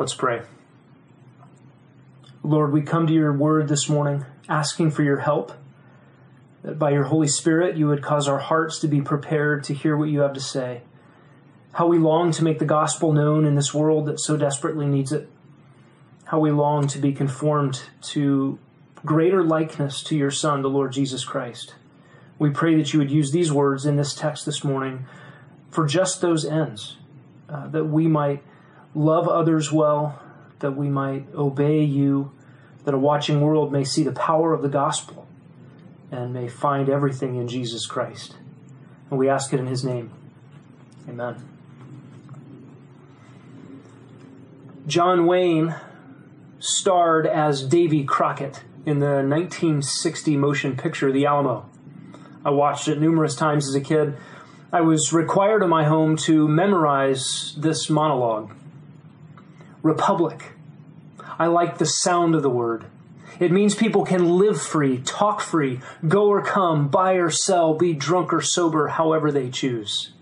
Let's pray. Lord, we come to your word this morning asking for your help, that by your Holy Spirit you would cause our hearts to be prepared to hear what you have to say. How we long to make the gospel known in this world that so desperately needs it. How we long to be conformed to greater likeness to your Son, the Lord Jesus Christ. We pray that you would use these words in this text this morning for just those ends, uh, that we might love others well, that we might obey you, that a watching world may see the power of the gospel and may find everything in Jesus Christ. And we ask it in his name. Amen. John Wayne starred as Davy Crockett in the 1960 motion picture The Alamo. I watched it numerous times as a kid. I was required in my home to memorize this monologue republic. I like the sound of the word. It means people can live free, talk free, go or come, buy or sell, be drunk or sober, however they choose.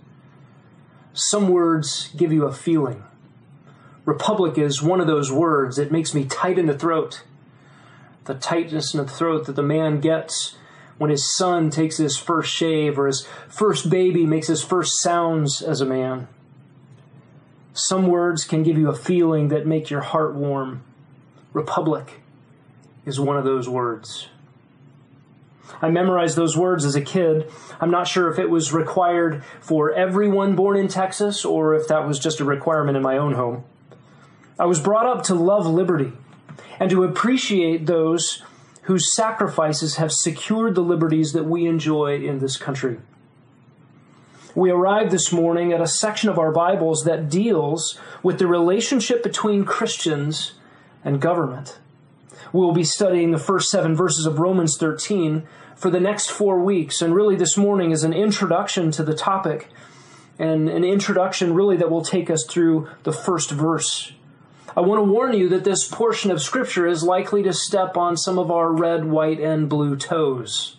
Some words give you a feeling. Republic is one of those words. It makes me tight in the throat. The tightness in the throat that the man gets when his son takes his first shave or his first baby makes his first sounds as a man. Some words can give you a feeling that make your heart warm. Republic is one of those words. I memorized those words as a kid. I'm not sure if it was required for everyone born in Texas or if that was just a requirement in my own home. I was brought up to love liberty and to appreciate those whose sacrifices have secured the liberties that we enjoy in this country we arrived this morning at a section of our Bibles that deals with the relationship between Christians and government. We'll be studying the first seven verses of Romans 13 for the next four weeks, and really this morning is an introduction to the topic and an introduction really that will take us through the first verse. I want to warn you that this portion of Scripture is likely to step on some of our red, white, and blue toes.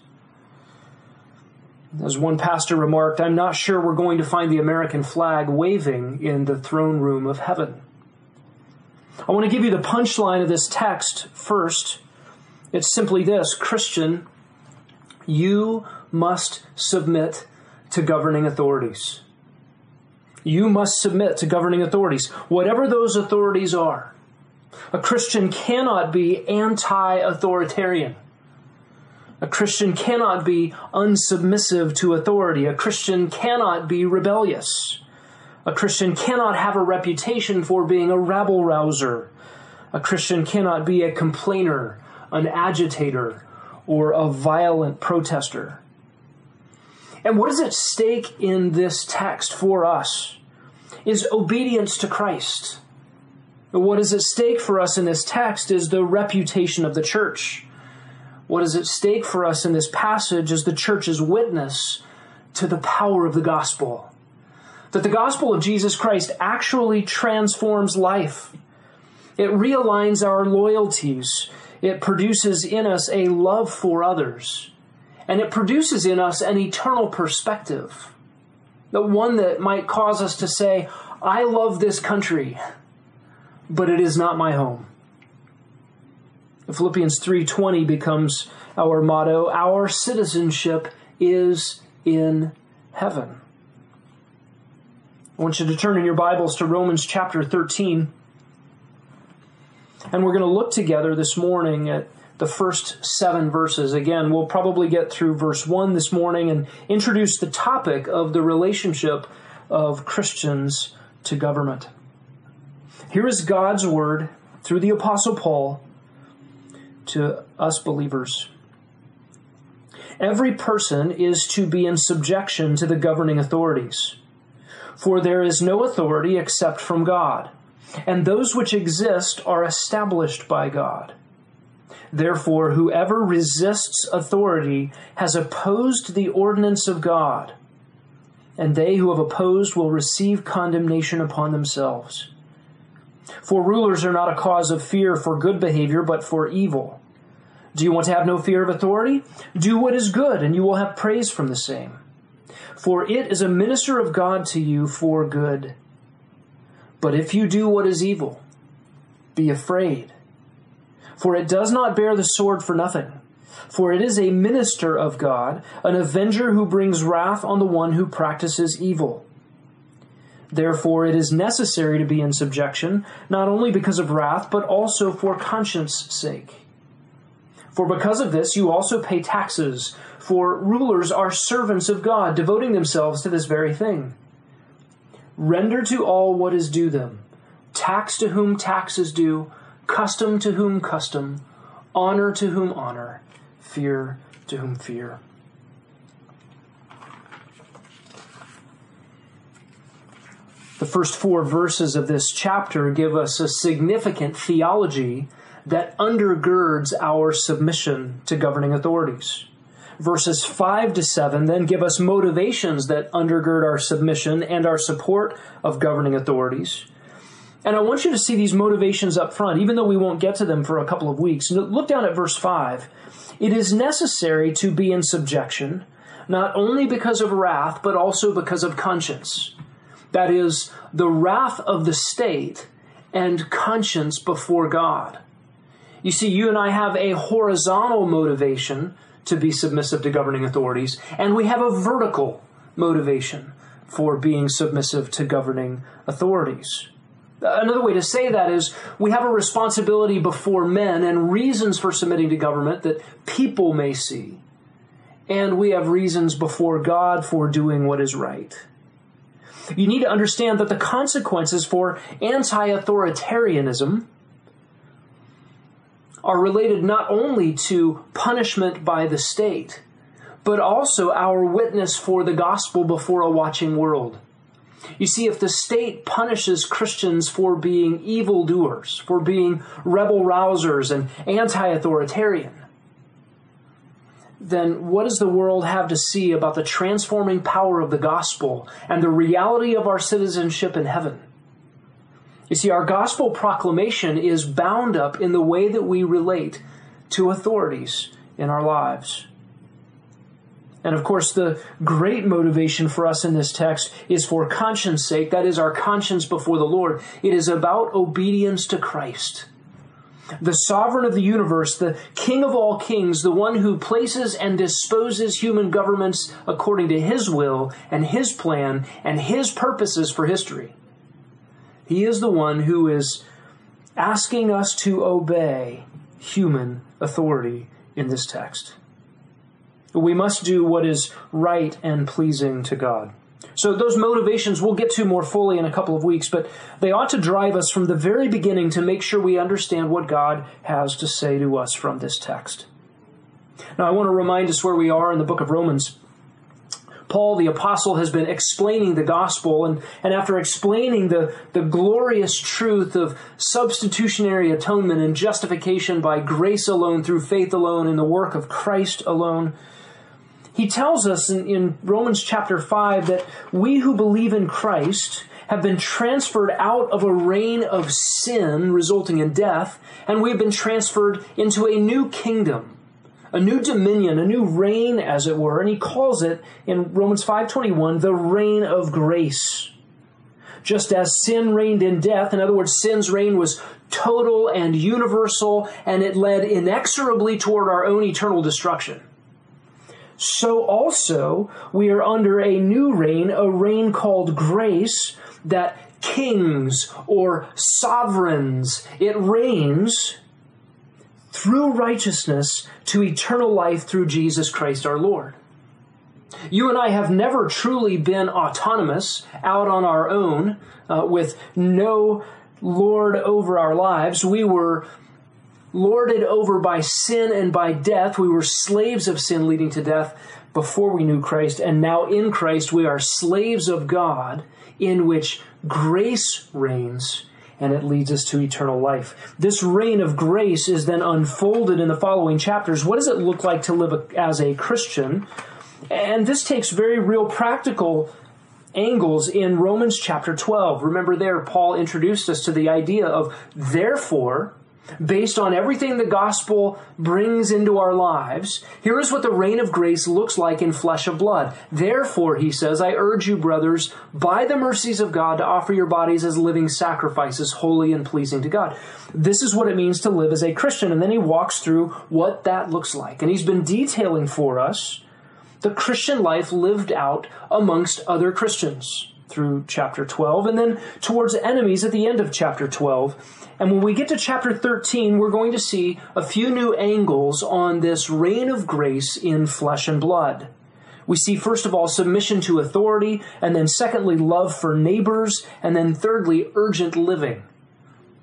As one pastor remarked, I'm not sure we're going to find the American flag waving in the throne room of heaven. I want to give you the punchline of this text first. It's simply this Christian, you must submit to governing authorities. You must submit to governing authorities, whatever those authorities are. A Christian cannot be anti authoritarian. A Christian cannot be unsubmissive to authority. A Christian cannot be rebellious. A Christian cannot have a reputation for being a rabble rouser. A Christian cannot be a complainer, an agitator, or a violent protester. And what is at stake in this text for us is obedience to Christ. What is at stake for us in this text is the reputation of the church. What is at stake for us in this passage is the church's witness to the power of the gospel. That the gospel of Jesus Christ actually transforms life. It realigns our loyalties. It produces in us a love for others. And it produces in us an eternal perspective. The one that might cause us to say, I love this country, but it is not my home. Philippians 3:20 becomes our motto. Our citizenship is in heaven. I want you to turn in your Bibles to Romans chapter 13. And we're going to look together this morning at the first seven verses. Again, we'll probably get through verse 1 this morning and introduce the topic of the relationship of Christians to government. Here is God's word through the Apostle Paul to us believers. Every person is to be in subjection to the governing authorities. For there is no authority except from God, and those which exist are established by God. Therefore, whoever resists authority has opposed the ordinance of God, and they who have opposed will receive condemnation upon themselves. For rulers are not a cause of fear for good behavior, but for evil. Do you want to have no fear of authority? Do what is good, and you will have praise from the same. For it is a minister of God to you for good. But if you do what is evil, be afraid. For it does not bear the sword for nothing. For it is a minister of God, an avenger who brings wrath on the one who practices evil. Therefore, it is necessary to be in subjection, not only because of wrath, but also for conscience sake. For because of this, you also pay taxes, for rulers are servants of God, devoting themselves to this very thing. Render to all what is due them tax to whom tax is due, custom to whom custom, honor to whom honor, fear to whom fear. The first four verses of this chapter give us a significant theology that undergirds our submission to governing authorities. Verses 5 to 7 then give us motivations that undergird our submission and our support of governing authorities. And I want you to see these motivations up front, even though we won't get to them for a couple of weeks. Look down at verse 5. It is necessary to be in subjection, not only because of wrath, but also because of conscience. That is, the wrath of the state and conscience before God. You see, you and I have a horizontal motivation to be submissive to governing authorities, and we have a vertical motivation for being submissive to governing authorities. Another way to say that is we have a responsibility before men and reasons for submitting to government that people may see. And we have reasons before God for doing what is right. You need to understand that the consequences for anti authoritarianism are related not only to punishment by the state, but also our witness for the gospel before a watching world. You see, if the state punishes Christians for being evildoers, for being rebel rousers and anti authoritarian, then what does the world have to see about the transforming power of the gospel and the reality of our citizenship in heaven? You see, our gospel proclamation is bound up in the way that we relate to authorities in our lives. And of course, the great motivation for us in this text is for conscience sake. That is our conscience before the Lord. It is about obedience to Christ. The sovereign of the universe, the king of all kings, the one who places and disposes human governments according to his will and his plan and his purposes for history. He is the one who is asking us to obey human authority in this text. We must do what is right and pleasing to God. So those motivations we'll get to more fully in a couple of weeks, but they ought to drive us from the very beginning to make sure we understand what God has to say to us from this text. Now I want to remind us where we are in the book of Romans. Paul the apostle has been explaining the gospel and, and after explaining the, the glorious truth of substitutionary atonement and justification by grace alone through faith alone in the work of Christ alone, he tells us in, in Romans chapter 5 that we who believe in Christ have been transferred out of a reign of sin resulting in death, and we have been transferred into a new kingdom, a new dominion, a new reign, as it were. And he calls it in Romans 5:21 the reign of grace. Just as sin reigned in death, in other words, sin's reign was total and universal, and it led inexorably toward our own eternal destruction so also we are under a new reign, a reign called grace, that kings or sovereigns, it reigns through righteousness to eternal life through Jesus Christ our Lord. You and I have never truly been autonomous out on our own uh, with no Lord over our lives. We were lorded over by sin and by death. We were slaves of sin leading to death before we knew Christ, and now in Christ we are slaves of God in which grace reigns and it leads us to eternal life. This reign of grace is then unfolded in the following chapters. What does it look like to live as a Christian? And this takes very real practical angles in Romans chapter 12. Remember there, Paul introduced us to the idea of therefore, based on everything the gospel brings into our lives, here is what the reign of grace looks like in flesh of blood. Therefore, he says, I urge you, brothers, by the mercies of God, to offer your bodies as living sacrifices, holy and pleasing to God. This is what it means to live as a Christian. And then he walks through what that looks like. And he's been detailing for us the Christian life lived out amongst other Christians through chapter 12 and then towards enemies at the end of chapter 12. And when we get to chapter 13, we're going to see a few new angles on this reign of grace in flesh and blood. We see, first of all, submission to authority, and then secondly, love for neighbors, and then thirdly, urgent living.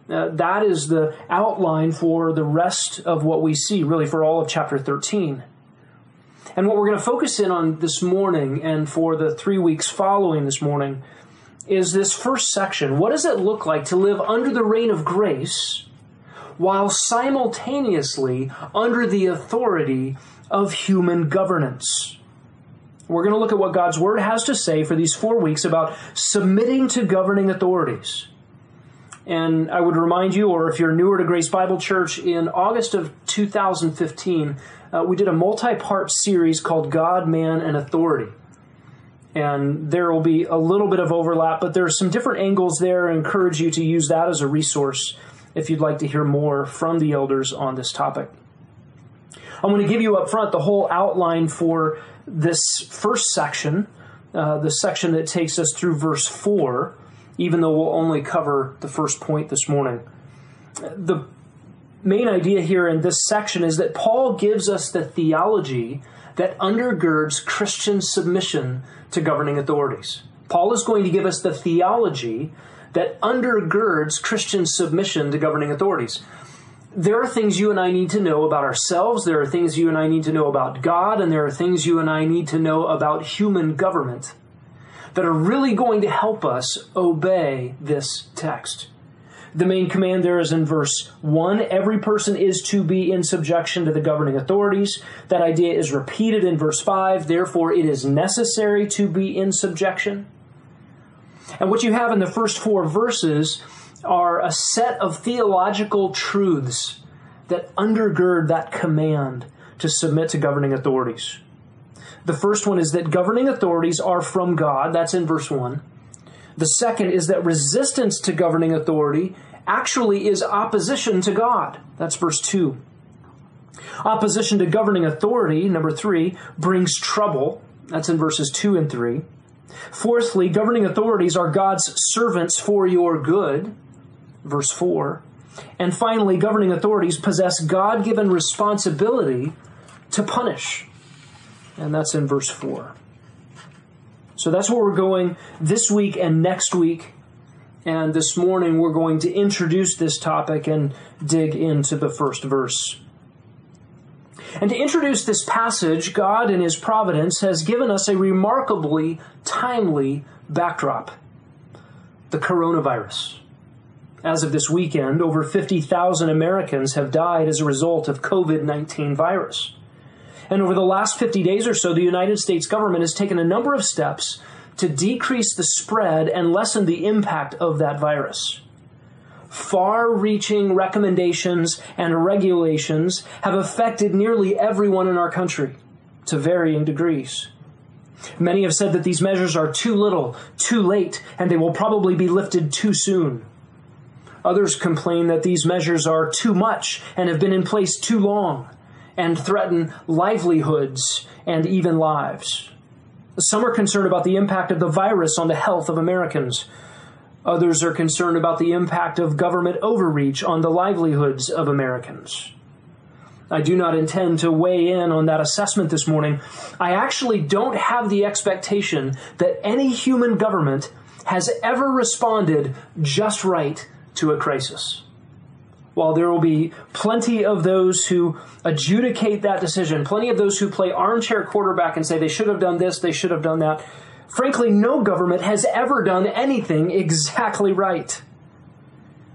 Uh, that is the outline for the rest of what we see, really, for all of chapter 13. And what we're going to focus in on this morning and for the three weeks following this morning is this first section. What does it look like to live under the reign of grace while simultaneously under the authority of human governance? We're going to look at what God's Word has to say for these four weeks about submitting to governing authorities. And I would remind you, or if you're newer to Grace Bible Church, in August of 2015, uh, we did a multi part series called God, Man, and Authority. And there will be a little bit of overlap, but there are some different angles there. I encourage you to use that as a resource if you'd like to hear more from the elders on this topic. I'm going to give you up front the whole outline for this first section, uh, the section that takes us through verse 4, even though we'll only cover the first point this morning. The main idea here in this section is that Paul gives us the theology that undergirds Christian submission to governing authorities. Paul is going to give us the theology that undergirds Christian submission to governing authorities. There are things you and I need to know about ourselves, there are things you and I need to know about God, and there are things you and I need to know about human government that are really going to help us obey this text. The main command there is in verse 1. Every person is to be in subjection to the governing authorities. That idea is repeated in verse 5. Therefore, it is necessary to be in subjection. And what you have in the first four verses are a set of theological truths that undergird that command to submit to governing authorities. The first one is that governing authorities are from God. That's in verse 1. The second is that resistance to governing authority actually is opposition to God. That's verse 2. Opposition to governing authority, number 3, brings trouble. That's in verses 2 and 3. Fourthly, governing authorities are God's servants for your good. Verse 4. And finally, governing authorities possess God given responsibility to punish. And that's in verse 4. So that's where we're going this week and next week. And this morning we're going to introduce this topic and dig into the first verse. And to introduce this passage, God in His providence has given us a remarkably timely backdrop the coronavirus. As of this weekend, over 50,000 Americans have died as a result of COVID 19 virus. And over the last 50 days or so, the United States government has taken a number of steps to decrease the spread and lessen the impact of that virus. Far reaching recommendations and regulations have affected nearly everyone in our country to varying degrees. Many have said that these measures are too little, too late, and they will probably be lifted too soon. Others complain that these measures are too much and have been in place too long and threaten livelihoods and even lives. Some are concerned about the impact of the virus on the health of Americans. Others are concerned about the impact of government overreach on the livelihoods of Americans. I do not intend to weigh in on that assessment this morning. I actually don't have the expectation that any human government has ever responded just right to a crisis while there will be plenty of those who adjudicate that decision, plenty of those who play armchair quarterback and say they should have done this, they should have done that, frankly, no government has ever done anything exactly right.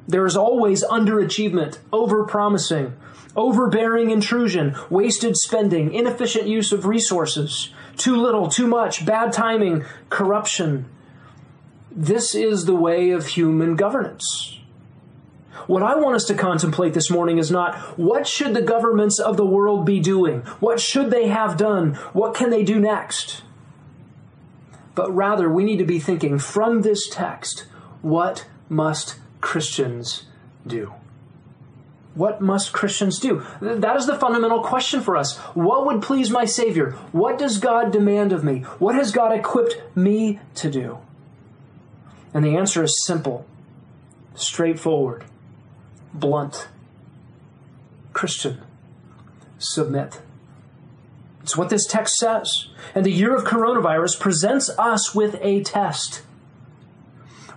There is always underachievement, overpromising, overbearing intrusion, wasted spending, inefficient use of resources, too little, too much, bad timing, corruption. This is the way of human governance. What I want us to contemplate this morning is not what should the governments of the world be doing? What should they have done? What can they do next? But rather, we need to be thinking from this text, what must Christians do? What must Christians do? That is the fundamental question for us. What would please my Savior? What does God demand of me? What has God equipped me to do? And the answer is simple, straightforward, blunt. Christian, submit. It's what this text says. And the year of coronavirus presents us with a test.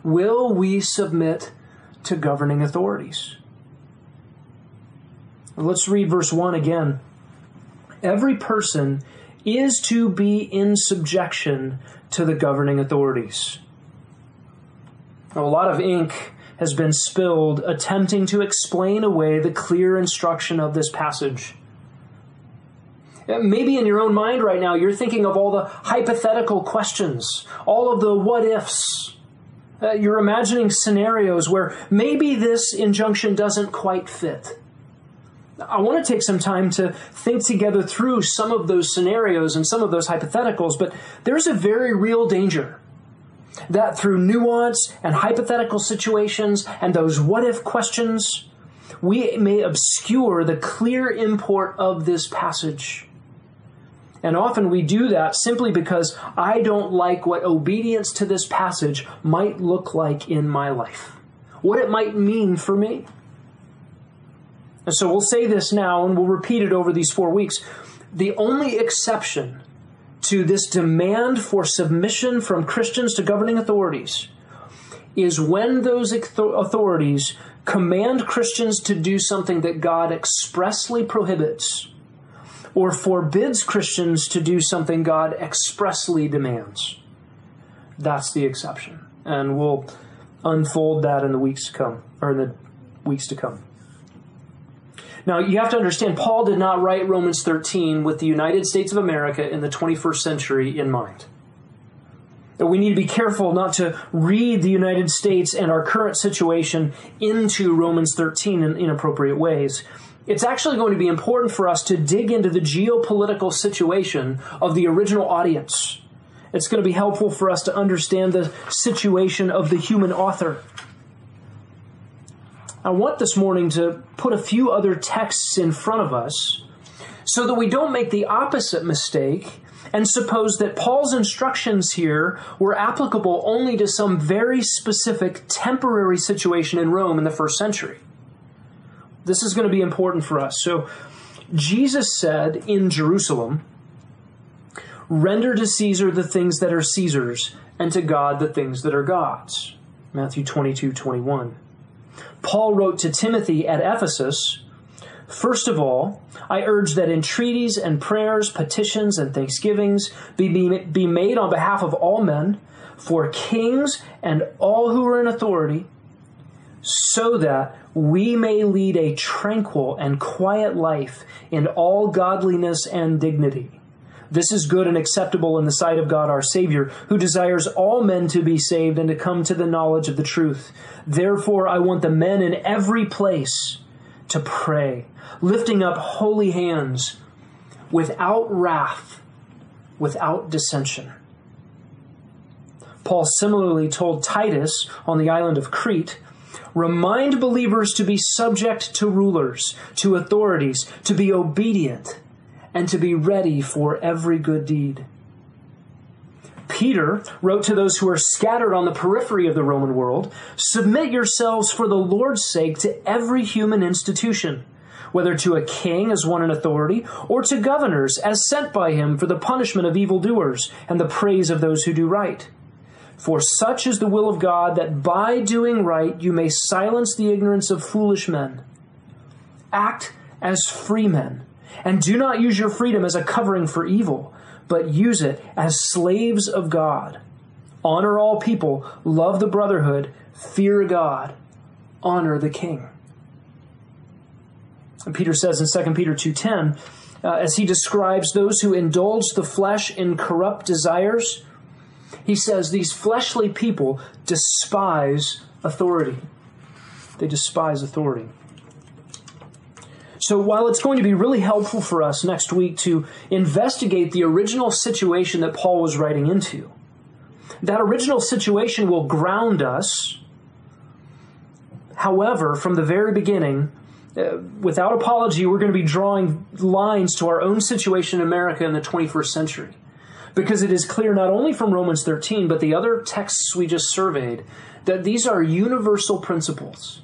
Will we submit to governing authorities? Let's read verse 1 again. Every person is to be in subjection to the governing authorities. A lot of ink has been spilled attempting to explain away the clear instruction of this passage. Maybe in your own mind right now, you're thinking of all the hypothetical questions, all of the what ifs. Uh, you're imagining scenarios where maybe this injunction doesn't quite fit. I want to take some time to think together through some of those scenarios and some of those hypotheticals, but there's a very real danger that through nuance and hypothetical situations and those what if questions, we may obscure the clear import of this passage. And often we do that simply because I don't like what obedience to this passage might look like in my life, what it might mean for me. And so we'll say this now and we'll repeat it over these four weeks. The only exception to this demand for submission from Christians to governing authorities is when those authorities command Christians to do something that God expressly prohibits or forbids Christians to do something God expressly demands. That's the exception. And we'll unfold that in the weeks to come, or in the weeks to come. Now, you have to understand, Paul did not write Romans 13 with the United States of America in the 21st century in mind. We need to be careful not to read the United States and our current situation into Romans 13 in inappropriate ways. It's actually going to be important for us to dig into the geopolitical situation of the original audience. It's going to be helpful for us to understand the situation of the human author. I want this morning to put a few other texts in front of us so that we don't make the opposite mistake and suppose that Paul's instructions here were applicable only to some very specific temporary situation in Rome in the first century. This is going to be important for us. So, Jesus said in Jerusalem, Render to Caesar the things that are Caesar's, and to God the things that are God's. Matthew 22 21. Paul wrote to Timothy at Ephesus First of all, I urge that entreaties and prayers, petitions and thanksgivings be, be, be made on behalf of all men, for kings and all who are in authority, so that we may lead a tranquil and quiet life in all godliness and dignity. This is good and acceptable in the sight of God our Savior, who desires all men to be saved and to come to the knowledge of the truth. Therefore, I want the men in every place to pray, lifting up holy hands without wrath, without dissension. Paul similarly told Titus on the island of Crete remind believers to be subject to rulers, to authorities, to be obedient and to be ready for every good deed. Peter wrote to those who are scattered on the periphery of the Roman world Submit yourselves for the Lord's sake to every human institution, whether to a king as one in authority, or to governors as sent by him for the punishment of evildoers and the praise of those who do right. For such is the will of God that by doing right you may silence the ignorance of foolish men. Act as free men and do not use your freedom as a covering for evil, but use it as slaves of God. Honor all people, love the brotherhood, fear God, honor the king. And Peter says in 2 Peter 2:10, uh, as he describes those who indulge the flesh in corrupt desires, he says these fleshly people despise authority. They despise authority. So while it's going to be really helpful for us next week to investigate the original situation that Paul was writing into, that original situation will ground us. However, from the very beginning, uh, without apology, we're going to be drawing lines to our own situation in America in the 21st century. Because it is clear not only from Romans 13, but the other texts we just surveyed, that these are universal principles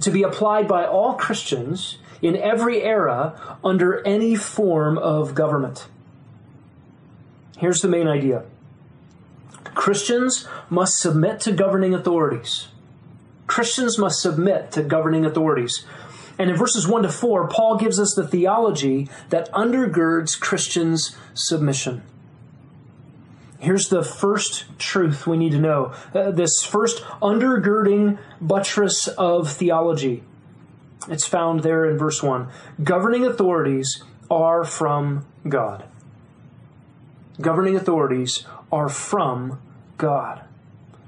to be applied by all Christians in every era under any form of government. Here's the main idea Christians must submit to governing authorities. Christians must submit to governing authorities. And in verses 1 to 4, Paul gives us the theology that undergirds Christians' submission. Here's the first truth we need to know uh, this first undergirding buttress of theology. It's found there in verse 1. Governing authorities are from God. Governing authorities are from God.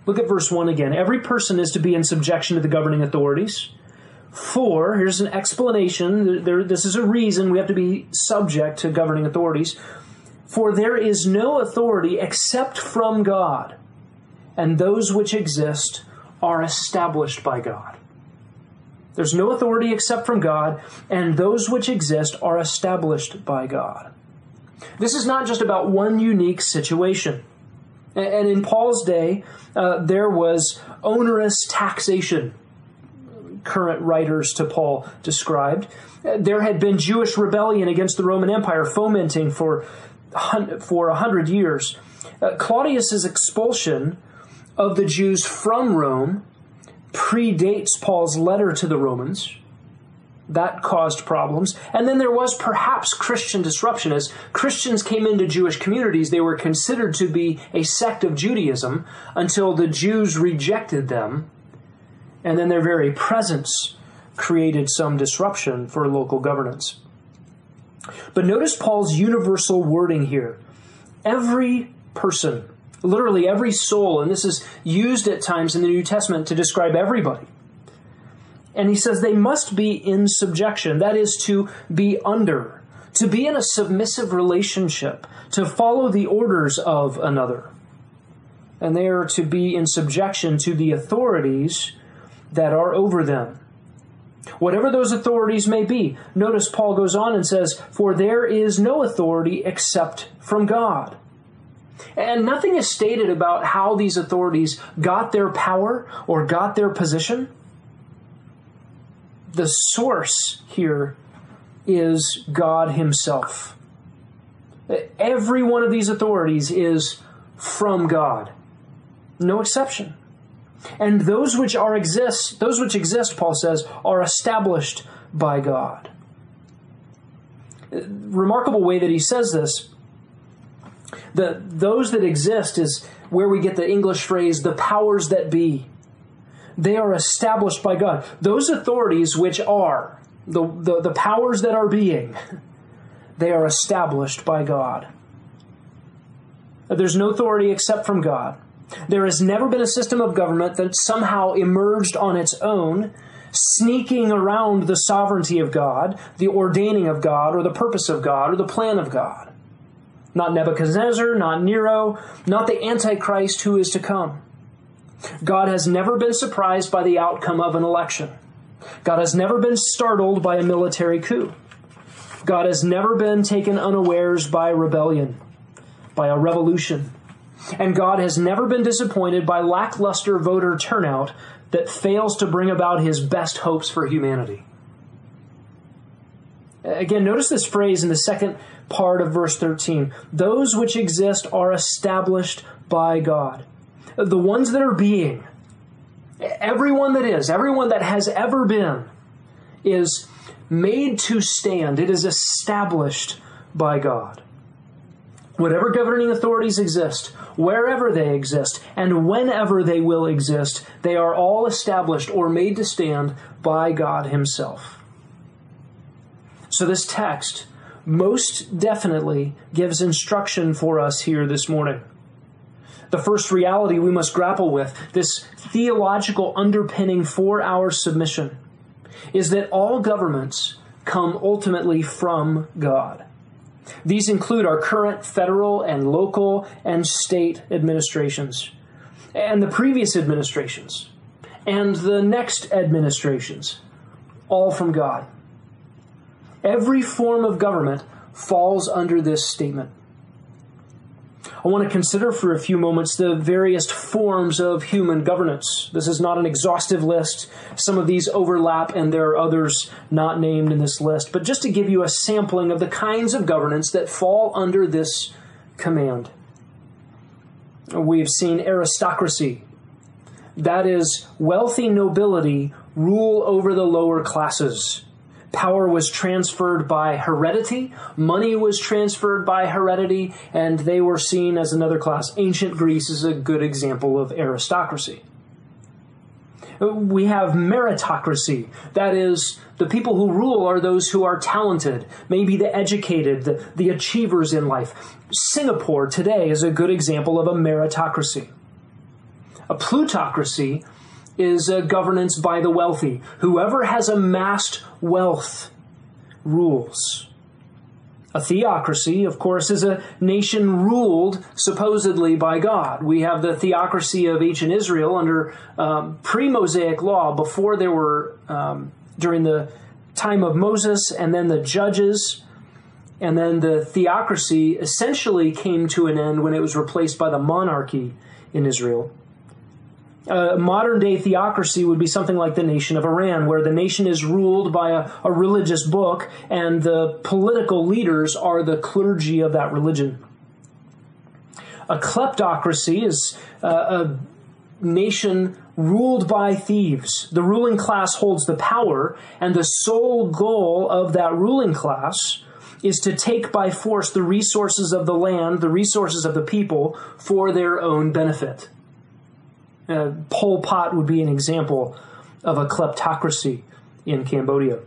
Look at verse 1 again. Every person is to be in subjection to the governing authorities. For, here's an explanation. There, this is a reason we have to be subject to governing authorities. For there is no authority except from God, and those which exist are established by God. There's no authority except from God, and those which exist are established by God. This is not just about one unique situation. And in Paul's day, uh, there was onerous taxation, current writers to Paul described. There had been Jewish rebellion against the Roman Empire fomenting for, for a hundred years. Uh, Claudius's expulsion of the Jews from Rome predates Paul's letter to the Romans. That caused problems. And then there was perhaps Christian disruption. As Christians came into Jewish communities, they were considered to be a sect of Judaism until the Jews rejected them. And then their very presence created some disruption for local governance. But notice Paul's universal wording here. Every person Literally every soul, and this is used at times in the New Testament to describe everybody. And he says they must be in subjection, that is, to be under, to be in a submissive relationship, to follow the orders of another. And they are to be in subjection to the authorities that are over them. Whatever those authorities may be. Notice Paul goes on and says, For there is no authority except from God. And nothing is stated about how these authorities got their power or got their position. The source here is God Himself. Every one of these authorities is from God. No exception. And those which are exist, those which exist, Paul says, are established by God. Remarkable way that he says this the those that exist is where we get the English phrase the powers that be. They are established by God. Those authorities which are the, the, the powers that are being, they are established by God. There's no authority except from God. There has never been a system of government that somehow emerged on its own, sneaking around the sovereignty of God, the ordaining of God, or the purpose of God, or the plan of God. Not Nebuchadnezzar, not Nero, not the Antichrist who is to come. God has never been surprised by the outcome of an election. God has never been startled by a military coup. God has never been taken unawares by rebellion, by a revolution. And God has never been disappointed by lackluster voter turnout that fails to bring about his best hopes for humanity. Again, notice this phrase in the second part of verse 13. Those which exist are established by God. The ones that are being, everyone that is, everyone that has ever been, is made to stand. It is established by God. Whatever governing authorities exist, wherever they exist, and whenever they will exist, they are all established or made to stand by God Himself. So, this text most definitely gives instruction for us here this morning. The first reality we must grapple with, this theological underpinning for our submission, is that all governments come ultimately from God. These include our current federal and local and state administrations, and the previous administrations, and the next administrations, all from God. Every form of government falls under this statement. I want to consider for a few moments the various forms of human governance. This is not an exhaustive list. Some of these overlap, and there are others not named in this list. But just to give you a sampling of the kinds of governance that fall under this command. We've seen aristocracy. That is, wealthy nobility rule over the lower classes. Power was transferred by heredity, money was transferred by heredity, and they were seen as another class. Ancient Greece is a good example of aristocracy. We have meritocracy. That is, the people who rule are those who are talented, maybe the educated, the, the achievers in life. Singapore today is a good example of a meritocracy. A plutocracy is a governance by the wealthy. Whoever has amassed wealth rules. A theocracy, of course, is a nation ruled supposedly by God. We have the theocracy of ancient Israel under um, pre Mosaic law, before there were, um, during the time of Moses, and then the judges. And then the theocracy essentially came to an end when it was replaced by the monarchy in Israel a modern day theocracy would be something like the nation of Iran, where the nation is ruled by a, a religious book and the political leaders are the clergy of that religion. A kleptocracy is uh, a nation ruled by thieves. The ruling class holds the power, and the sole goal of that ruling class is to take by force the resources of the land, the resources of the people, for their own benefit. Uh, Pol Pot would be an example of a kleptocracy in Cambodia.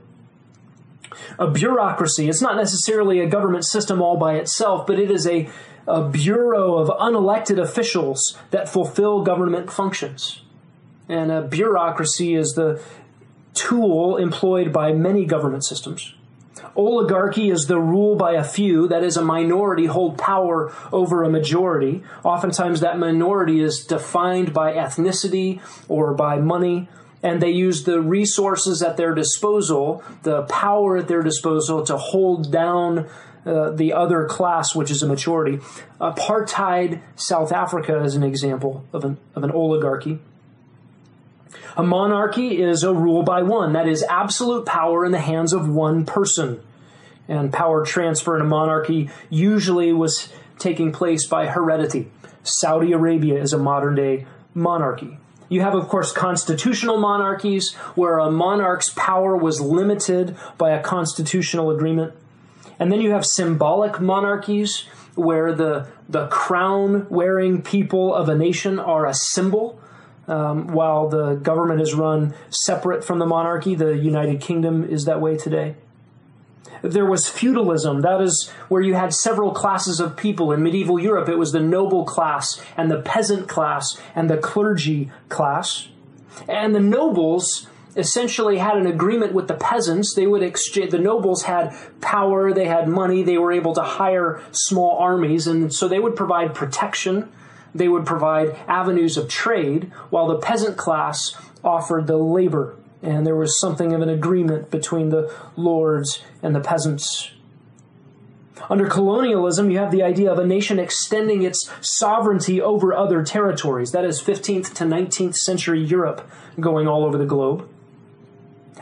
A bureaucracy, it's not necessarily a government system all by itself, but it is a, a bureau of unelected officials that fulfill government functions. And a bureaucracy is the tool employed by many government systems. Oligarchy is the rule by a few, that is, a minority hold power over a majority. Oftentimes, that minority is defined by ethnicity or by money, and they use the resources at their disposal, the power at their disposal, to hold down uh, the other class, which is a majority. Apartheid South Africa is an example of an, of an oligarchy. A monarchy is a rule by one, that is, absolute power in the hands of one person. And power transfer in a monarchy usually was taking place by heredity. Saudi Arabia is a modern day monarchy. You have, of course, constitutional monarchies where a monarch's power was limited by a constitutional agreement. And then you have symbolic monarchies where the, the crown wearing people of a nation are a symbol um, while the government is run separate from the monarchy, the United Kingdom is that way today. There was feudalism. That is where you had several classes of people. In medieval Europe, it was the noble class and the peasant class and the clergy class. And the nobles essentially had an agreement with the peasants. They would exchange, the nobles had power, they had money, they were able to hire small armies, and so they would provide protection they would provide avenues of trade, while the peasant class offered the labor. And there was something of an agreement between the lords and the peasants. Under colonialism, you have the idea of a nation extending its sovereignty over other territories. That is 15th to 19th century Europe going all over the globe.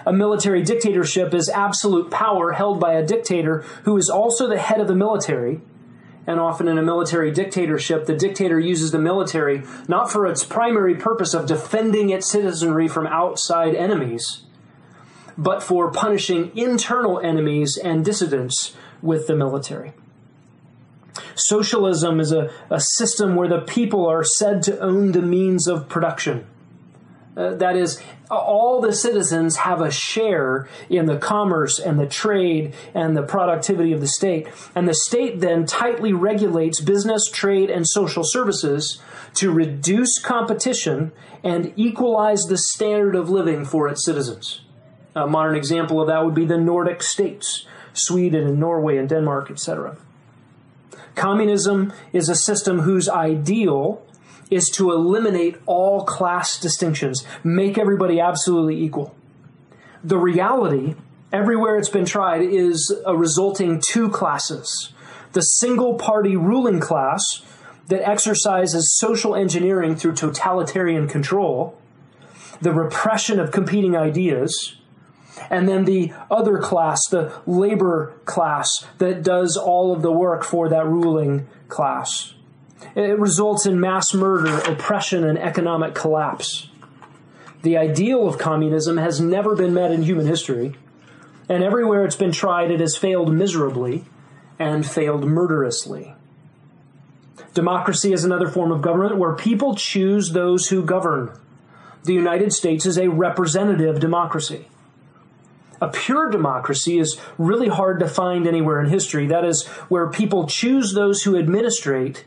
A military dictatorship is absolute power held by a dictator who is also the head of the military and often in a military dictatorship, the dictator uses the military not for its primary purpose of defending its citizenry from outside enemies, but for punishing internal enemies and dissidents with the military. Socialism is a, a system where the people are said to own the means of production. Uh, that is, all the citizens have a share in the commerce and the trade and the productivity of the state. And the state then tightly regulates business, trade, and social services to reduce competition and equalize the standard of living for its citizens. A modern example of that would be the Nordic states, Sweden and Norway and Denmark, etc. Communism is a system whose ideal is to eliminate all class distinctions, make everybody absolutely equal. The reality, everywhere it's been tried, is a resulting two classes. The single party ruling class that exercises social engineering through totalitarian control, the repression of competing ideas, and then the other class, the labor class, that does all of the work for that ruling class. It results in mass murder, oppression, and economic collapse. The ideal of communism has never been met in human history, and everywhere it's been tried, it has failed miserably and failed murderously. Democracy is another form of government where people choose those who govern. The United States is a representative democracy. A pure democracy is really hard to find anywhere in history. That is, where people choose those who administrate,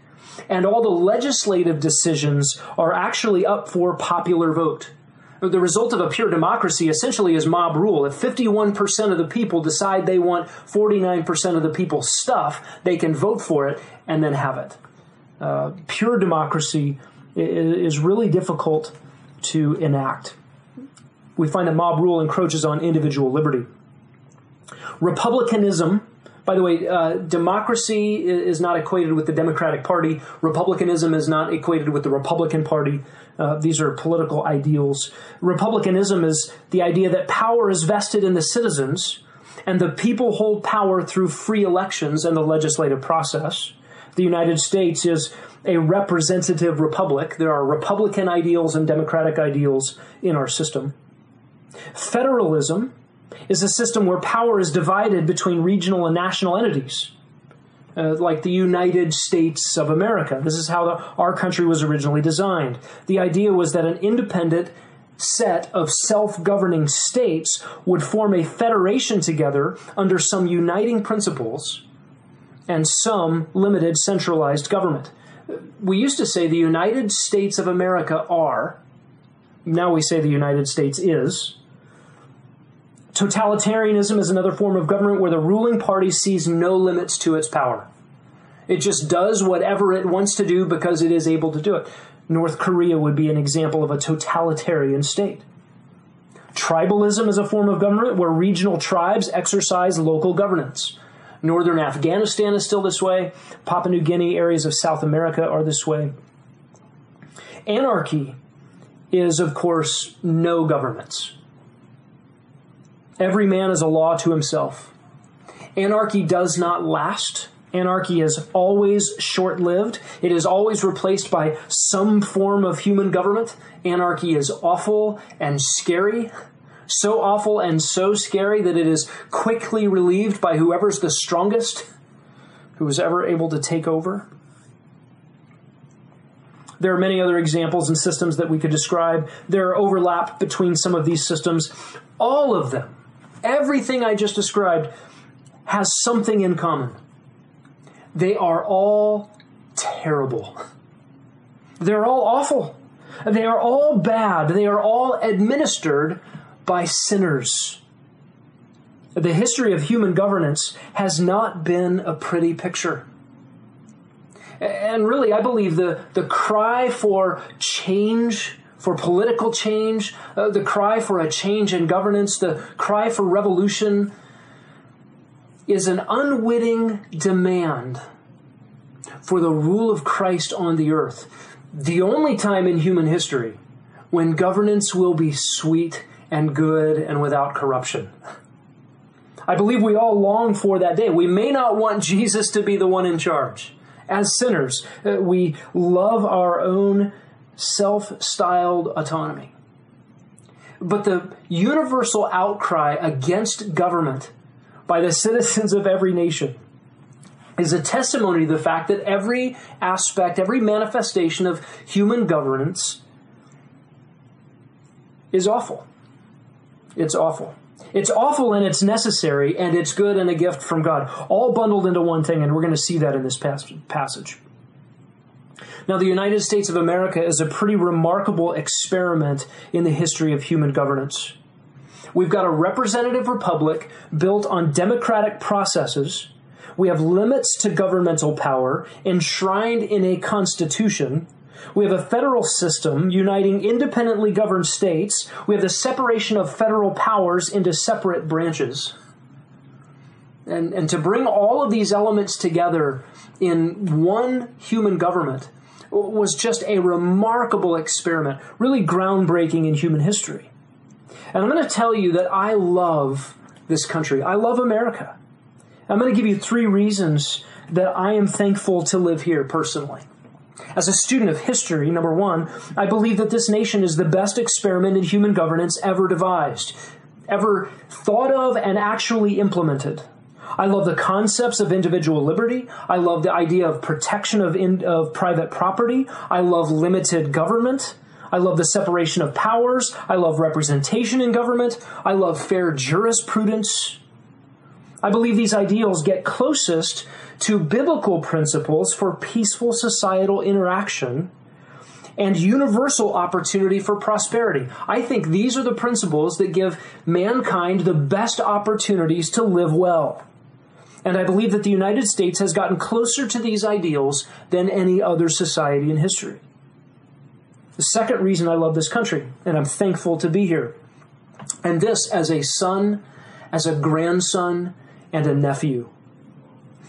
and all the legislative decisions are actually up for popular vote. The result of a pure democracy essentially is mob rule. If 51% of the people decide they want 49% of the people's stuff, they can vote for it and then have it. Uh, pure democracy is really difficult to enact. We find that mob rule encroaches on individual liberty. Republicanism, by the way, uh, democracy is not equated with the Democratic Party. Republicanism is not equated with the Republican Party. Uh, these are political ideals. Republicanism is the idea that power is vested in the citizens and the people hold power through free elections and the legislative process the United States is a representative republic. There are Republican ideals and Democratic ideals in our system. Federalism is a system where power is divided between regional and national entities, uh, like the United States of America. This is how the, our country was originally designed. The idea was that an independent set of self governing states would form a federation together under some uniting principles and some limited centralized government. We used to say the United States of America are, now we say the United States is. Totalitarianism is another form of government where the ruling party sees no limits to its power. It just does whatever it wants to do because it is able to do it. North Korea would be an example of a totalitarian state. Tribalism is a form of government where regional tribes exercise local governance. Northern Afghanistan is still this way. Papua New Guinea, areas of South America are this way. Anarchy is, of course, no governments. Every man is a law to himself. Anarchy does not last. Anarchy is always short lived. It is always replaced by some form of human government. Anarchy is awful and scary so awful and so scary that it is quickly relieved by whoever's the strongest who is ever able to take over. There are many other examples and systems that we could describe. There are overlap between some of these systems. All of them, everything I just described, has something in common. They are all terrible. They're all awful. They are all bad. They are all administered by sinners. The history of human governance has not been a pretty picture. And really, I believe the, the cry for change, for political change, uh, the cry for a change in governance, the cry for revolution is an unwitting demand for the rule of Christ on the earth. The only time in human history when governance will be sweet and good and without corruption. I believe we all long for that day. We may not want Jesus to be the one in charge. As sinners, uh, we love our own self styled autonomy. But the universal outcry against government by the citizens of every nation is a testimony to the fact that every aspect, every manifestation of human governance is awful. It's awful. It's awful and it's necessary and it's good and a gift from God, all bundled into one thing, and we're going to see that in this passage. Now, the United States of America is a pretty remarkable experiment in the history of human governance. We've got a representative republic built on democratic processes. We have limits to governmental power enshrined in a constitution. We have a federal system uniting independently governed states. We have the separation of federal powers into separate branches. And, and to bring all of these elements together in one human government was just a remarkable experiment, really groundbreaking in human history. And I'm going to tell you that I love this country. I love America. I'm going to give you three reasons that I am thankful to live here personally. As a student of history, number one, I believe that this nation is the best experiment in human governance ever devised, ever thought of and actually implemented. I love the concepts of individual liberty. I love the idea of protection of, in, of private property. I love limited government. I love the separation of powers. I love representation in government. I love fair jurisprudence. I believe these ideals get closest to biblical principles for peaceful societal interaction and universal opportunity for prosperity. I think these are the principles that give mankind the best opportunities to live well. And I believe that the United States has gotten closer to these ideals than any other society in history. The second reason I love this country, and I'm thankful to be here, and this as a son, as a grandson, and a nephew.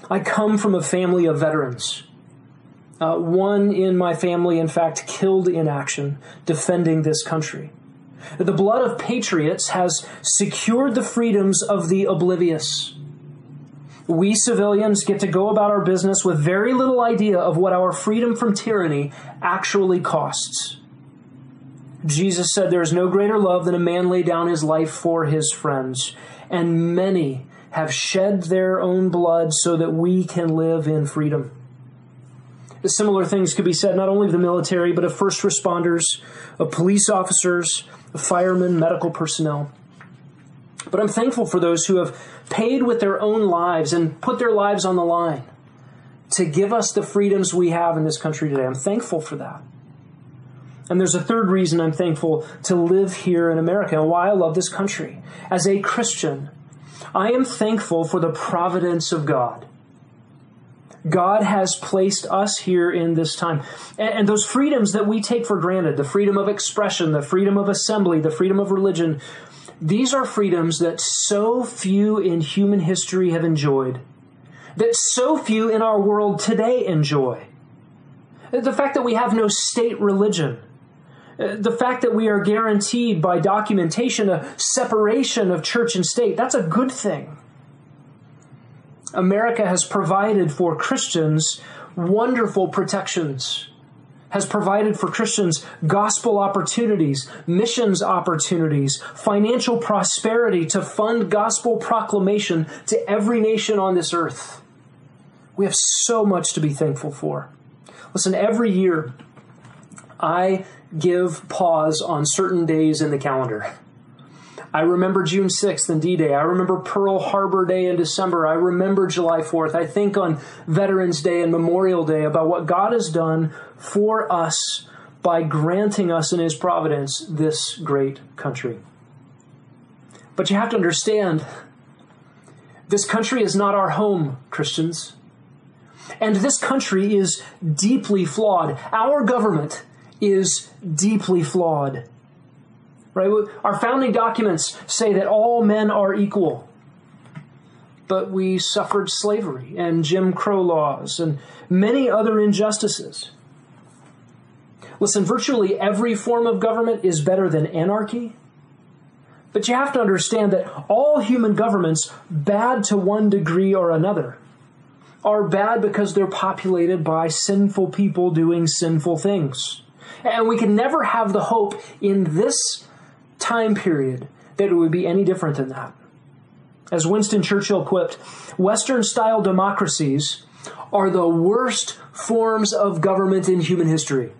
I come from a family of veterans. Uh, one in my family, in fact, killed in action defending this country. The blood of patriots has secured the freedoms of the oblivious we civilians get to go about our business with very little idea of what our freedom from tyranny actually costs. Jesus said, There is no greater love than a man lay down his life for his friends. And many have shed their own blood so that we can live in freedom. Similar things could be said not only of the military, but of first responders, of police officers, of firemen, medical personnel. But I'm thankful for those who have paid with their own lives and put their lives on the line to give us the freedoms we have in this country today. I'm thankful for that. And there's a third reason I'm thankful to live here in America and why I love this country. As a Christian, I am thankful for the providence of God. God has placed us here in this time. And, those freedoms that we take for granted the freedom of expression, the freedom of assembly, the freedom of religion these are freedoms that so few in human history have enjoyed, that so few in our world today enjoy. The fact that we have no state religion, uh, the fact that we are guaranteed by documentation a separation of church and state, that's a good thing. America has provided for Christians wonderful protections has provided for Christians gospel opportunities, missions opportunities, financial prosperity to fund gospel proclamation to every nation on this earth. We have so much to be thankful for. Listen, every year I give pause on certain days in the calendar. I remember June 6th and D Day. I remember Pearl Harbor Day in December. I remember July 4th. I think on Veterans Day and Memorial Day about what God has done for us by granting us in His providence this great country. But you have to understand this country is not our home, Christians. And this country is deeply flawed. Our government is deeply flawed. Right? Our founding documents say that all men are equal. But we suffered slavery and Jim Crow laws and many other injustices. Listen, virtually every form of government is better than anarchy. But you have to understand that all human governments, bad to one degree or another, are bad because they're populated by sinful people doing sinful things. And we can never have the hope in this time period that it would be any different than that. As Winston Churchill quipped, Western style democracies are the worst forms of government in human history.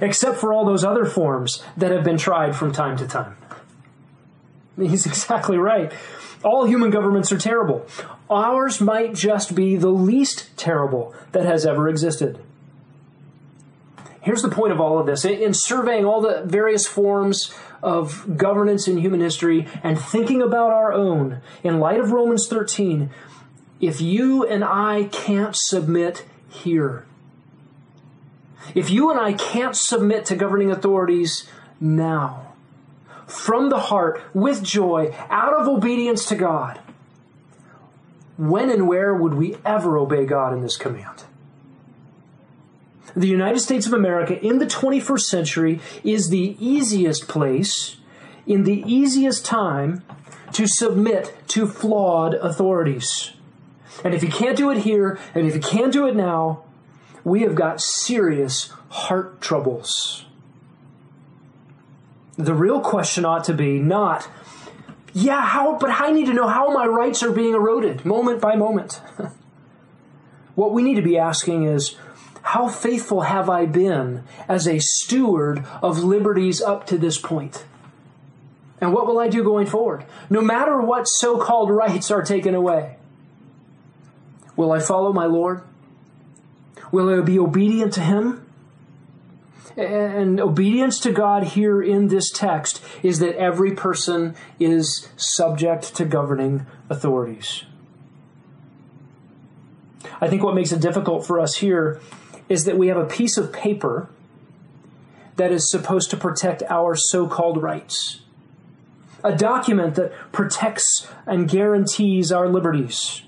except for all those other forms that have been tried from time to time. He's exactly right. All human governments are terrible. Ours might just be the least terrible that has ever existed. Here's the point of all of this. In surveying all the various forms of governance in human history and thinking about our own, in light of Romans 13, if you and I can't submit here, if you and I can't submit to governing authorities now, from the heart, with joy, out of obedience to God, when and where would we ever obey God in this command? The United States of America in the 21st century is the easiest place in the easiest time to submit to flawed authorities. And if you can't do it here, and if you can't do it now, we have got serious heart troubles. The real question ought to be not, yeah, how, but I need to know how my rights are being eroded moment by moment. what we need to be asking is, how faithful have I been as a steward of liberties up to this point? And what will I do going forward? No matter what so called rights are taken away, will I follow my Lord? Will I be obedient to Him? And obedience to God here in this text is that every person is subject to governing authorities. I think what makes it difficult for us here is that we have a piece of paper that is supposed to protect our so called rights, a document that protects and guarantees our liberties.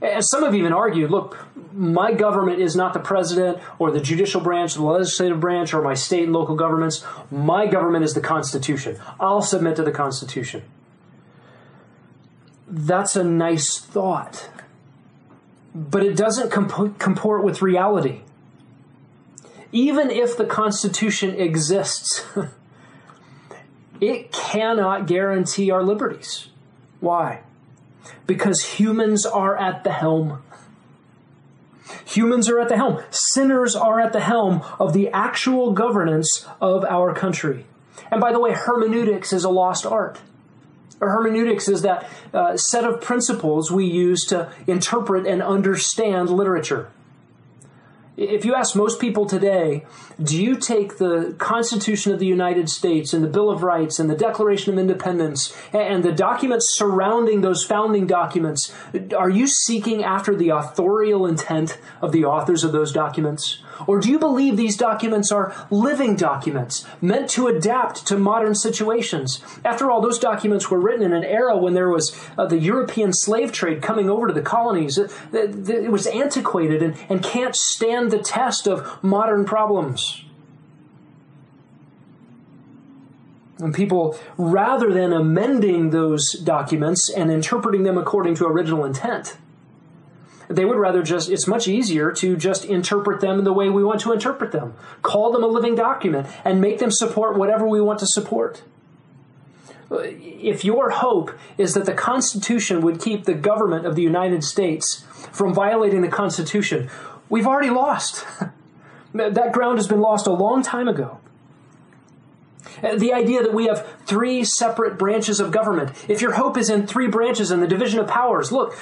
As some have even argued, look, my government is not the president or the judicial branch, the legislative branch, or my state and local governments. My government is the Constitution. I'll submit to the Constitution. That's a nice thought but it doesn't comp- comport with reality. Even if the Constitution exists, it cannot guarantee our liberties. Why? Because humans are at the helm. Humans are at the helm. Sinners are at the helm of the actual governance of our country. And by the way, hermeneutics is a lost art. Hermeneutics is that uh, set of principles we use to interpret and understand literature. If you ask most people today, do you take the Constitution of the United States and the Bill of Rights and the Declaration of Independence and the documents surrounding those founding documents, are you seeking after the authorial intent of the authors of those documents? Or do you believe these documents are living documents meant to adapt to modern situations? After all, those documents were written in an era when there was uh, the European slave trade coming over to the colonies. It, it, it was antiquated and, and can't stand the test of modern problems. And people, rather than amending those documents and interpreting them according to original intent, they would rather just, it's much easier to just interpret them the way we want to interpret them. Call them a living document and make them support whatever we want to support. If your hope is that the Constitution would keep the government of the United States from violating the Constitution, we've already lost. that ground has been lost a long time ago. The idea that we have three separate branches of government. If your hope is in three branches and the division of powers, look,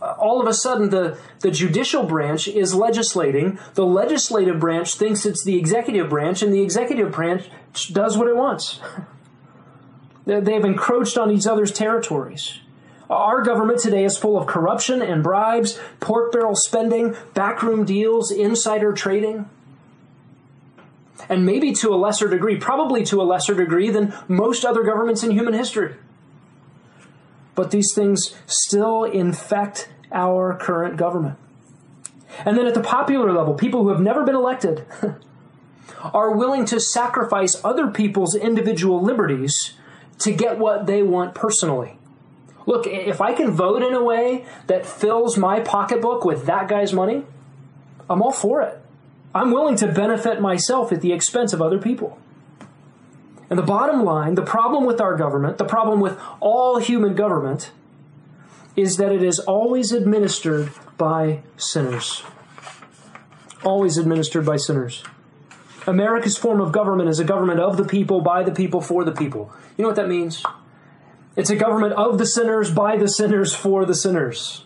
all of a sudden the, the judicial branch is legislating, the legislative branch thinks it's the executive branch, and the executive branch does what it wants. They've encroached on each other's territories. Our government today is full of corruption and bribes, pork barrel spending, backroom deals, insider trading and maybe to a lesser degree, probably to a lesser degree than most other governments in human history. But these things still infect our current government. And then at the popular level, people who have never been elected are willing to sacrifice other people's individual liberties to get what they want personally. Look, if I can vote in a way that fills my pocketbook with that guy's money, I'm all for it. I'm willing to benefit myself at the expense of other people. And the bottom line, the problem with our government, the problem with all human government, is that it is always administered by sinners. always administered by sinners. America's form of government is a government of the people, by the people, for the people. You know what that means? It's a government of the sinners, by the sinners, for the sinners.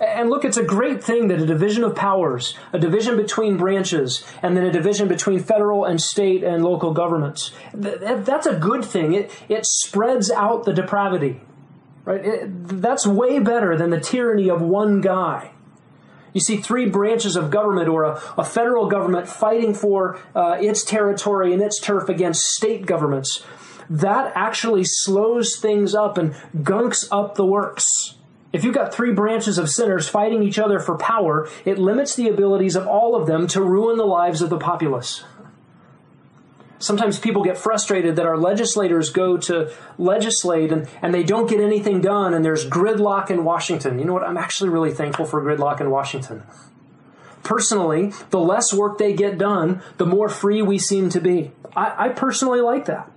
And look, it's a great thing that a division of powers, a division between branches, and then a division between federal and state and local governments. That's a good thing. It, it spreads out the depravity. Right? It, that's way better than the tyranny of one guy. You see three branches of government or a, a federal government fighting for uh, its territory and its turf against state governments. That actually slows things up and gunks up the works. If you've got three branches of sinners fighting each other for power, it limits the abilities of all of them to ruin the lives of the populace. Sometimes people get frustrated that our legislators go to legislate and, and they don't get anything done and there's gridlock in Washington. You know what? I'm actually really thankful for gridlock in Washington. Personally, the less work they get done, the more free we seem to be. I, I personally like that.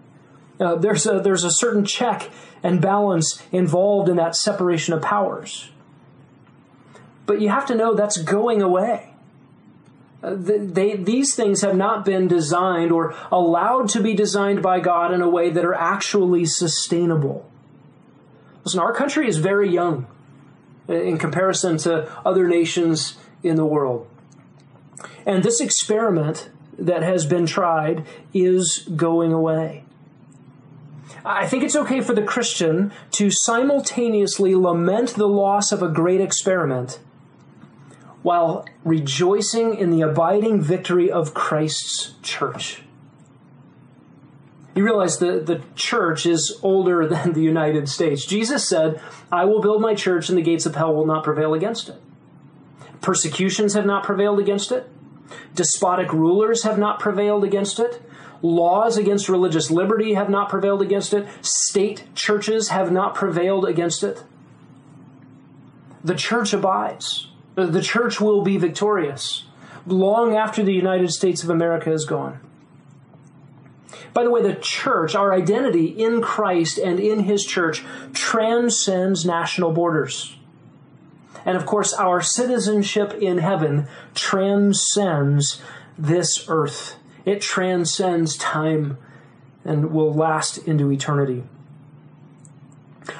Uh, there's, a, there's a certain check and balance involved in that separation of powers. But you have to know that's going away. Uh, they, these things have not been designed or allowed to be designed by God in a way that are actually sustainable. Listen, our country is very young in comparison to other nations in the world. And this experiment that has been tried is going away. I think it's okay for the Christian to simultaneously lament the loss of a great experiment while rejoicing in the abiding victory of Christ's church. You realize the, the church is older than the United States. Jesus said, I will build my church and the gates of hell will not prevail against it. Persecutions have not prevailed against it. Despotic rulers have not prevailed against it. Laws against religious liberty have not prevailed against it. State churches have not prevailed against it. The church abides. The church will be victorious long after the United States of America is gone. By the way, the church, our identity in Christ and in His church, transcends national borders. And of course, our citizenship in heaven transcends this earth. It transcends time and will last into eternity.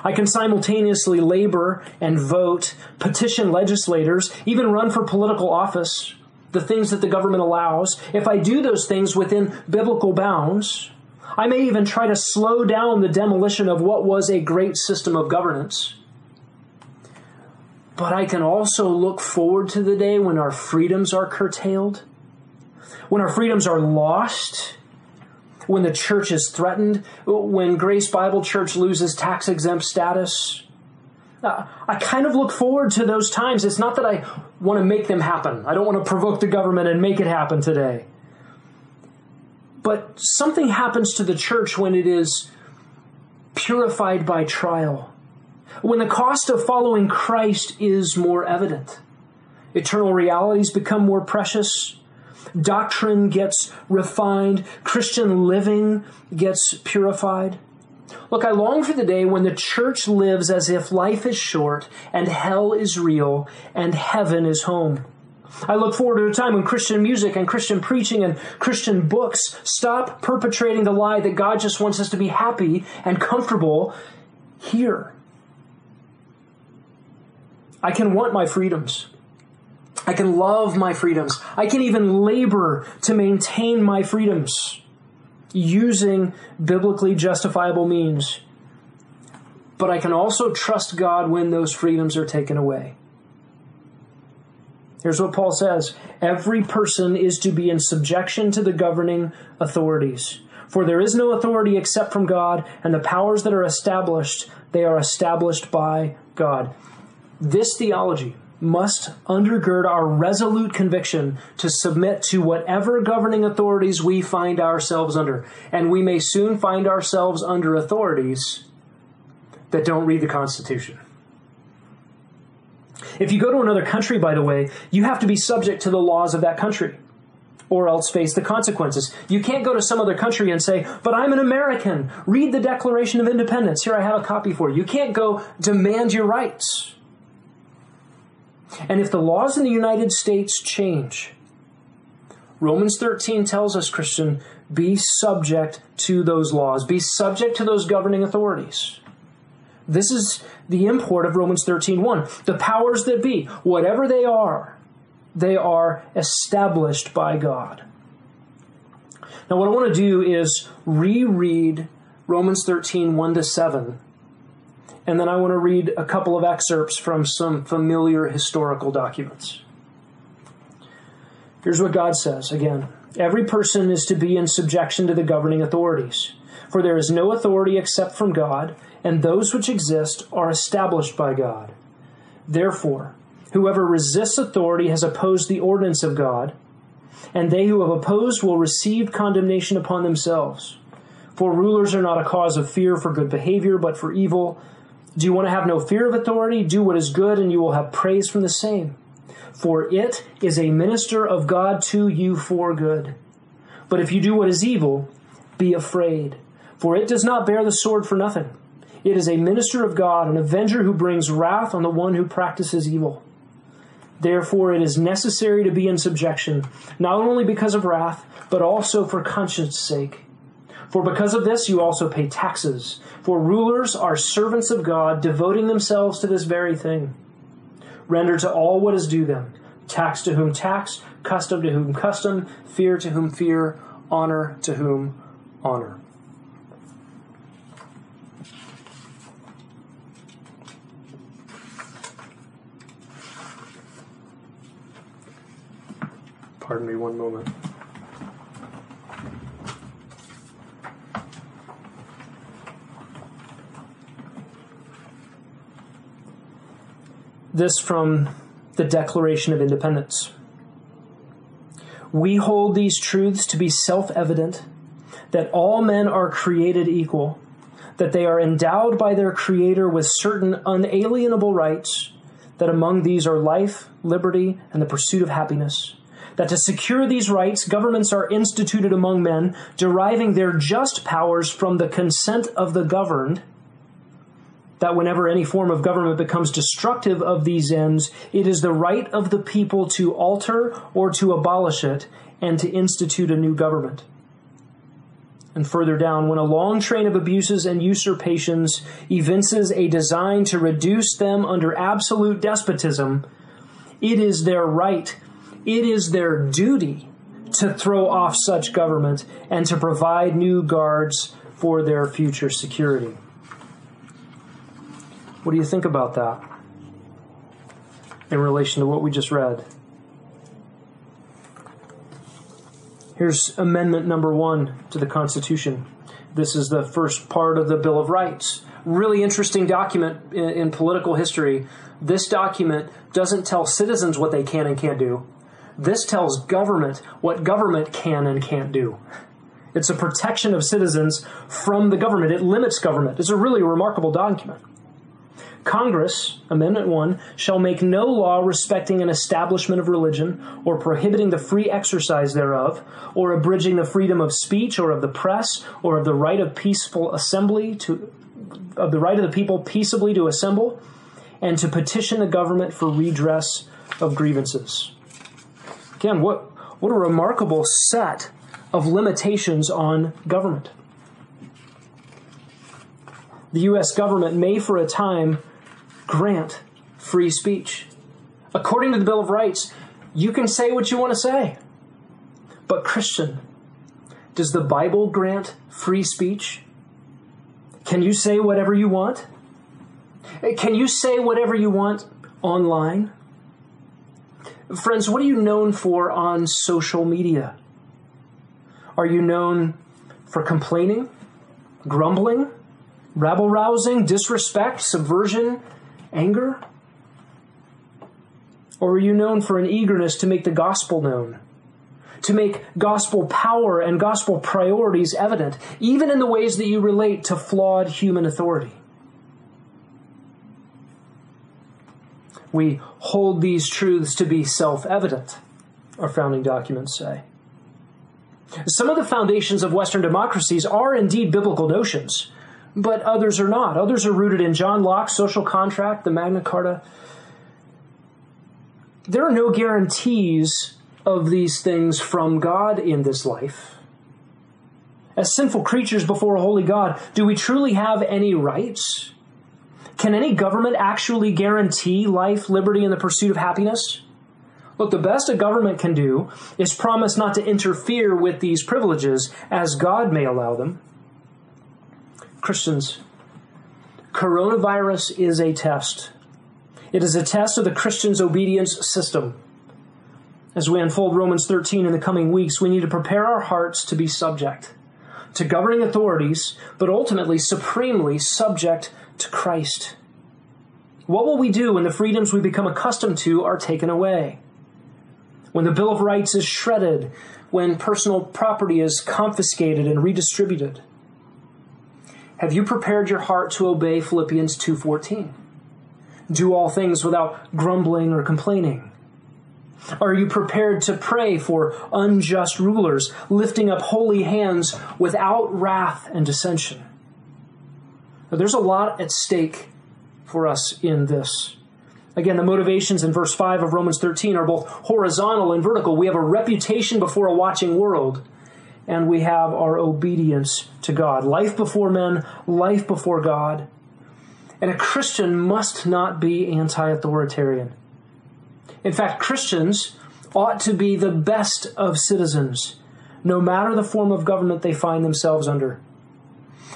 I can simultaneously labor and vote, petition legislators, even run for political office, the things that the government allows. If I do those things within biblical bounds, I may even try to slow down the demolition of what was a great system of governance. But I can also look forward to the day when our freedoms are curtailed when our freedoms are lost, when the church is threatened, when Grace Bible Church loses tax exempt status. Uh, I kind of look forward to those times. It's not that I want to make them happen. I don't want to provoke the government and make it happen today. But something happens to the church when it is purified by trial, when the cost of following Christ is more evident. Eternal realities become more precious doctrine gets refined, Christian living gets purified. Look, I long for the day when the church lives as if life is short and hell is real and heaven is home. I look forward to a time when Christian music and Christian preaching and Christian books stop perpetrating the lie that God just wants us to be happy and comfortable here. I can want my freedoms. I can love my freedoms. I can even labor to maintain my freedoms using biblically justifiable means. But I can also trust God when those freedoms are taken away. Here's what Paul says Every person is to be in subjection to the governing authorities. For there is no authority except from God, and the powers that are established, they are established by God. This theology must undergird our resolute conviction to submit to whatever governing authorities we find ourselves under. And we may soon find ourselves under authorities that don't read the Constitution. If you go to another country, by the way, you have to be subject to the laws of that country or else face the consequences. You can't go to some other country and say, but I'm an American. Read the Declaration of Independence. Here, I have a copy for you. You can't go demand your rights. And if the laws in the United States change, Romans 13 tells us, Christian, be subject to those laws, be subject to those governing authorities. This is the import of Romans 13:1. The powers that be, whatever they are, they are established by God. Now what I want to do is reread Romans 13, 1 to 7. And then I want to read a couple of excerpts from some familiar historical documents. Here's what God says again Every person is to be in subjection to the governing authorities, for there is no authority except from God, and those which exist are established by God. Therefore, whoever resists authority has opposed the ordinance of God, and they who have opposed will receive condemnation upon themselves. For rulers are not a cause of fear for good behavior, but for evil. Do you want to have no fear of authority? Do what is good, and you will have praise from the same. For it is a minister of God to you for good. But if you do what is evil, be afraid, for it does not bear the sword for nothing. It is a minister of God, an avenger who brings wrath on the one who practices evil. Therefore, it is necessary to be in subjection, not only because of wrath, but also for conscience sake. For because of this you also pay taxes. For rulers are servants of God, devoting themselves to this very thing. Render to all what is due them tax to whom tax, custom to whom custom, fear to whom fear, honor to whom honor. Pardon me one moment. This from the Declaration of Independence. We hold these truths to be self evident that all men are created equal, that they are endowed by their Creator with certain unalienable rights, that among these are life, liberty, and the pursuit of happiness. That to secure these rights, governments are instituted among men, deriving their just powers from the consent of the governed that whenever any form of government becomes destructive of these ends, it is the right of the people to alter or to abolish it and to institute a new government. And further down, when a long train of abuses and usurpations evinces a design to reduce them under absolute despotism, it is their right, it is their duty to throw off such government and to provide new guards for their future security. What do you think about that in relation to what we just read? Here's amendment number one to the Constitution. This is the first part of the Bill of Rights. Really interesting document in, in, political history. This document doesn't tell citizens what they can and can't do. This tells government what government can and can't do. It's a protection of citizens from the government. It limits government. It's a really remarkable document. Congress, Amendment 1, shall make no law respecting an establishment of religion, or prohibiting the free exercise thereof, or abridging the freedom of speech, or of the press, or of the right of peaceful assembly to of the right of the people peaceably to assemble, and to petition the government for redress of grievances. Again, what what a remarkable set of limitations on government. The U.S. government may, for a time, grant free speech. According to the Bill of Rights, you can say what you want to say. But, Christian, does the Bible grant free speech? Can you say whatever you want? Can you say whatever you want online? Friends, what are you known for on social media? Are you known for complaining, grumbling, rabble rousing, disrespect, subversion, anger? Or are you known for an eagerness to make the gospel known? To make gospel power and gospel priorities evident, even in the ways that you relate to flawed human authority? We hold these truths to be self evident, our founding documents say. Some of the foundations of Western democracies are indeed biblical notions but others are not. Others are rooted in John Locke's social contract, the Magna Carta. there are no guarantees of these things from God in this life. As sinful creatures before a holy God, do we truly have any rights? Can any government actually guarantee life, liberty, and the pursuit of happiness? Look, the best a government can do is promise not to interfere with these privileges as God may allow them. Christians, coronavirus is a test. It is a test of the Christian's obedience system. As we unfold Romans 13 in the coming weeks, we need to prepare our hearts to be subject to governing authorities, but ultimately supremely subject to Christ. What will we do when the freedoms we become accustomed to are taken away? When the Bill of Rights is shredded, when personal property is confiscated and redistributed? Have you prepared your heart to obey Philippians 2:14? Do all things without grumbling or complaining. Are you prepared to pray for unjust rulers, lifting up holy hands without wrath and dissension? Now, there's a lot at stake for us in this. Again, the motivations in verse 5 of Romans 13 are both horizontal and vertical. We have a reputation before a watching world, and we have our obedience to God. Life before men, life before God. And a Christian must not be anti authoritarian. In fact, Christians ought to be the best of citizens, no matter the form of government they find themselves under.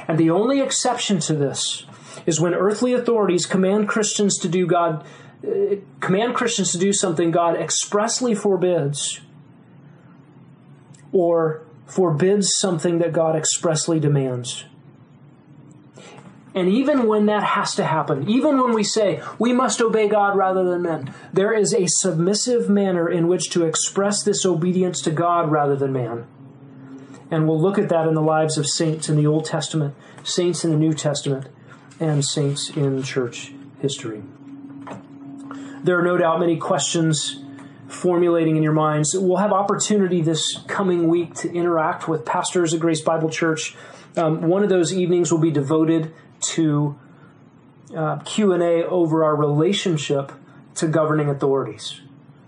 And the only exception to this is when earthly authorities command Christians to do God uh, command Christians to do something God expressly forbids or forbids something that God expressly demands. And even when that has to happen, even when we say we must obey God rather than men, there is a submissive manner in which to express this obedience to God rather than man. And we'll look at that in the lives of saints in the Old Testament, saints in the New Testament, and saints in church history. There are no doubt many questions formulating in your minds. We'll have opportunity this coming week to interact with pastors at Grace Bible Church. Um, one of those evenings will be devoted to uh, q&a over our relationship to governing authorities.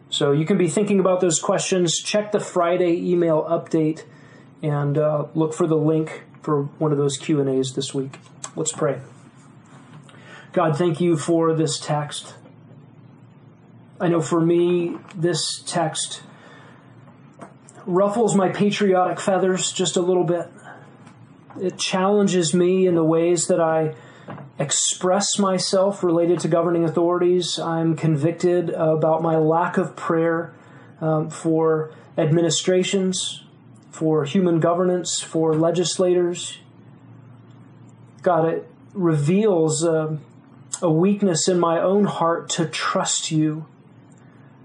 So you can be thinking about those questions. Check the friday email update and uh, look for the link for one of those q&a's this week. Let's pray. God thank you for this text i know for me this text ruffles my patriotic feathers just a little bit it challenges me in the ways that I express myself related to governing authorities. I'm convicted about my lack of prayer um, for administrations, for human governance, for legislators. God, it reveals a, a weakness in my own heart to trust you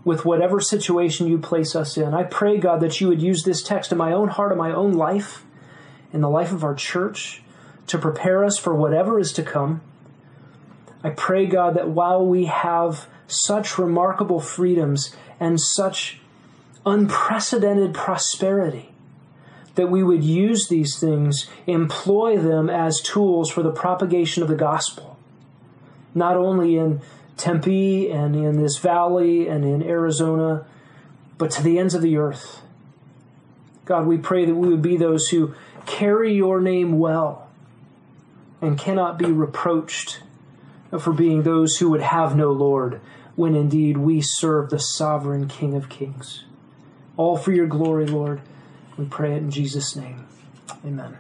with whatever situation you place us in. I pray, God, that you would use this text in my own heart, in my own life in the life of our church to prepare us for whatever is to come. I pray, God, that while we have such remarkable freedoms and such unprecedented prosperity, that we would use these things, employ them as tools for the propagation of the gospel, not only in Tempe and in this valley and in Arizona, but to the ends of the earth. God, we pray that we would be those who carry your name well and cannot be reproached for being those who would have no Lord, when indeed we serve the sovereign King of Kings. All for your glory, Lord. We pray it in Jesus' name. Amen.